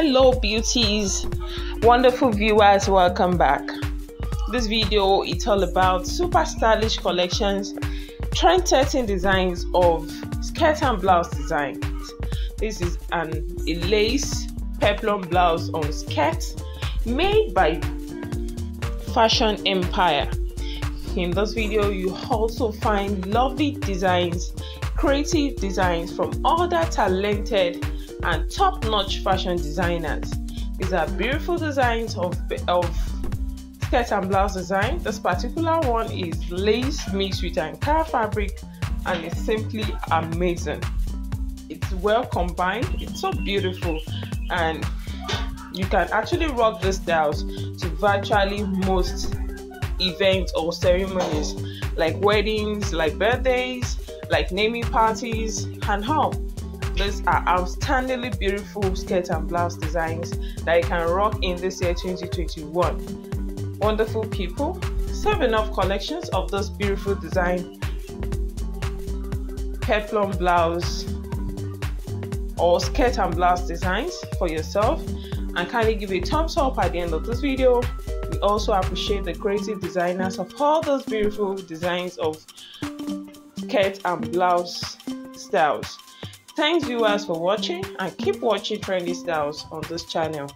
hello beauties. Wonderful viewers welcome back. This video is all about super stylish collections trend setting designs of skirt and blouse designs. This is an a lace peplum blouse on skirt made by fashion empire. In this video you also find lovely designs creative designs from other talented and top-notch fashion designers. These are beautiful designs of, of skirt and blouse design. This particular one is lace mixed with Ankara fabric and it's simply amazing. It's well combined, it's so beautiful and you can actually rock these styles to virtually most events or ceremonies like weddings, like birthdays, like naming parties and how these are outstandingly beautiful skirt and blouse designs that you can rock in this year 2021 wonderful people save enough collections of those beautiful design peplum blouse or skirt and blouse designs for yourself. And kindly give a thumbs up at the end of this video. We also appreciate the creative designers of all those beautiful designs of skirt and blouse styles. Thanks viewers for watching and keep watching trendy styles on this channel.